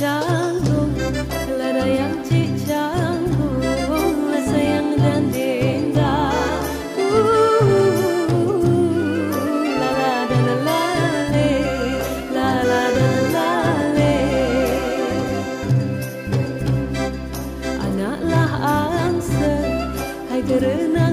canggung Lada yang Sayang dan Uh, La la da